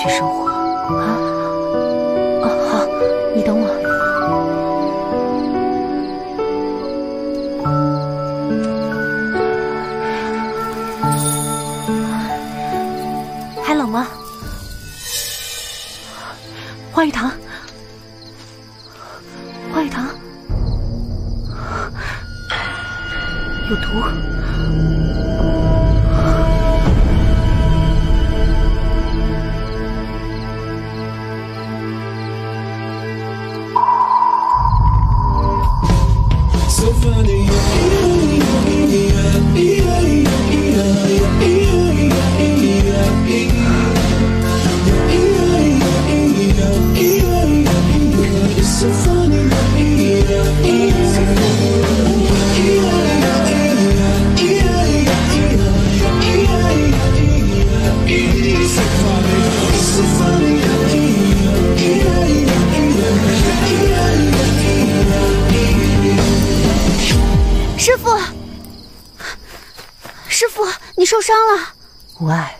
去生火啊！花玉堂，花玉堂，有毒。你受伤了。无碍，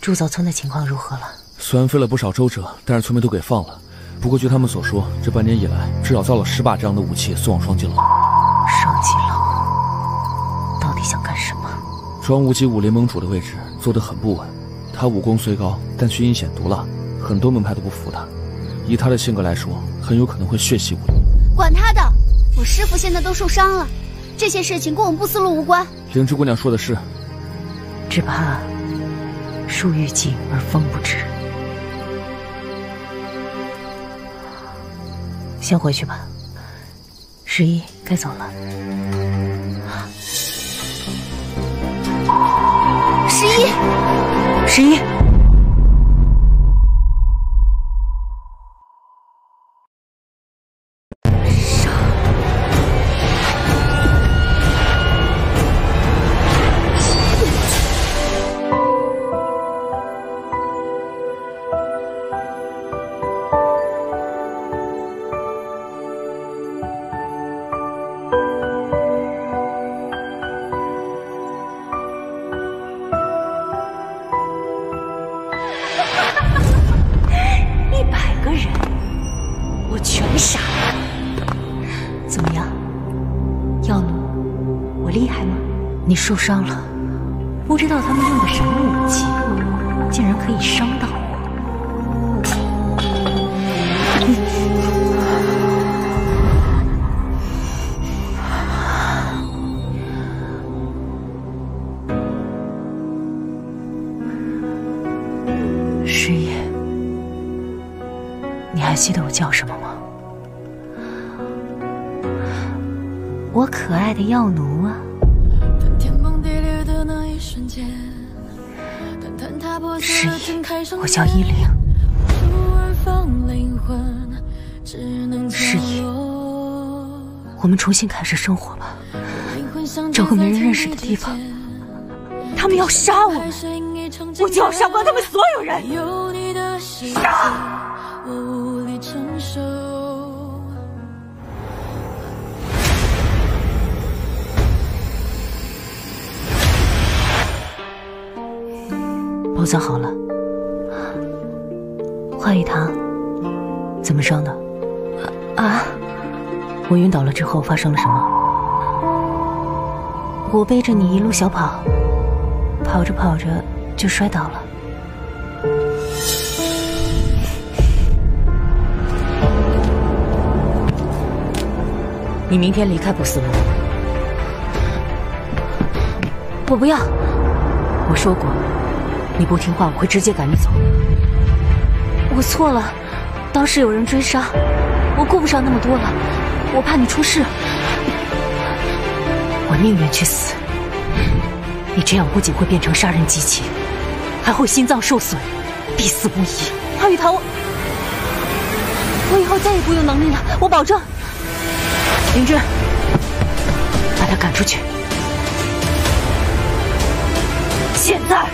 铸造村的情况如何了？虽然费了不少周折，但是村民都给放了。不过据他们所说，这半年以来，至少造了十把这样的武器送往双极楼。双极楼到底想干什么？庄无极武林盟主的位置坐得很不稳，他武功虽高，但却阴险毒辣，很多门派都不服他。以他的性格来说，很有可能会血洗武林。管他的，我师傅现在都受伤了，这些事情跟我们不思路无关。灵芝姑娘说的是，只怕树欲静而风不止。先回去吧，十一该走了。十一，十一。一我全杀了。怎么样，药奴？我厉害吗？你受伤了，不知道他们用的什么武器，你还记得我叫什么吗？我可爱的药奴啊！师爷，我叫依灵。师爷，我们重新开始生活吧，找个没人认识的地方。他们要杀我们，我就要杀光他们所有人！杀！包扎好了。花语堂，怎么伤的？啊！我晕倒了之后发生了什么？我背着你一路小跑，跑着跑着就摔倒了。你明天离开不思路。我不要。我说过，你不听话，我会直接赶你走。我错了，当时有人追杀，我顾不上那么多了，我怕你出事。我宁愿去死。你这样不仅会变成杀人机器，还会心脏受损，必死无疑。阿雨堂，我我以后再也不用能力了，我保证。灵芝，把他赶出去。现在。